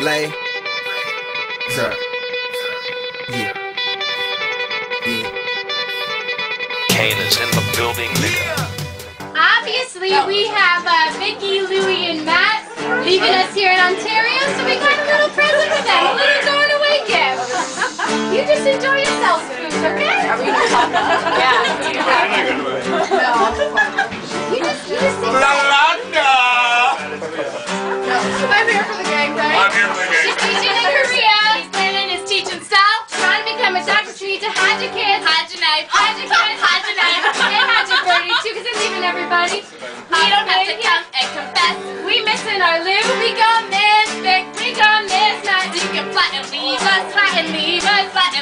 Lay. Sir. Yeah. Yeah. Kane is in the building, nigga. Obviously, we have uh, Vicky, Louie, and Matt leaving us here in Ontario, so we got a little present for them, a little going away gift. You just enjoy yourselves, Spooks, okay? I'm here for the She's teaching in Korea. He's learning his teaching style. Trying to become a doctor. She needs to hide your kids. Hide your knife. Hide your kids. Hide your knife. And hide your birdie too, because they're leaving everybody. We don't have to come and confess. We missing our Lou. We gon' miss Vic. We gon' miss Matt. You can flat and leave us. Flat and leave us. Flat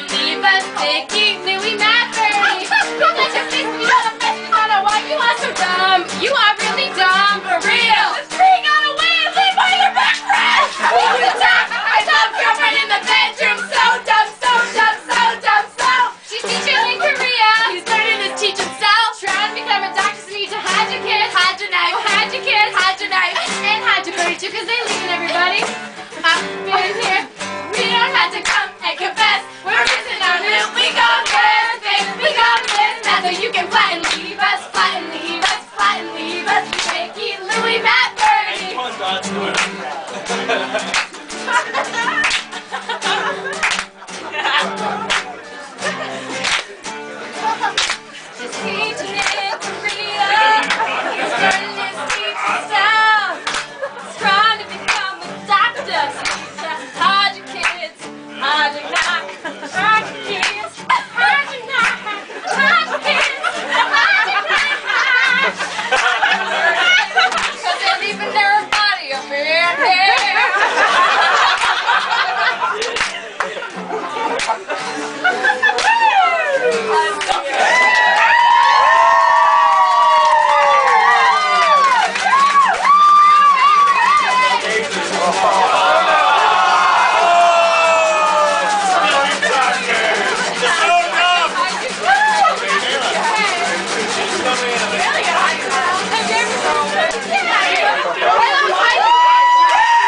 you because they leaving everybody. I'm here. We don't have to come and confess. We're missing our new. We go Thursday. We go this. Now so you can fly and leave us. Fly and leave us. Fly and leave us. Mickey, Louis, Matt, Birdie.